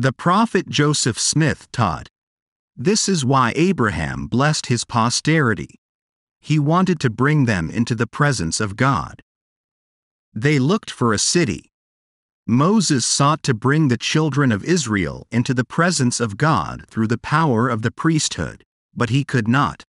The prophet Joseph Smith taught, This is why Abraham blessed his posterity. He wanted to bring them into the presence of God. They looked for a city. Moses sought to bring the children of Israel into the presence of God through the power of the priesthood, but he could not.